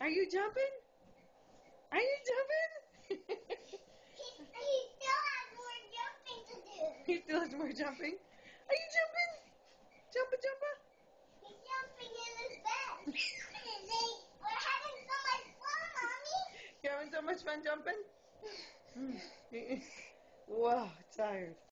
Are you jumping? Are you jumping? He, he still has more jumping to do. he still has more jumping. Are you jumping? Jumpa, jumpa. He's jumping in his bed. We're having so much fun, Mommy. You're having so much fun jumping? Hmm. Whoa, wow, tired.